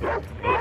Yes.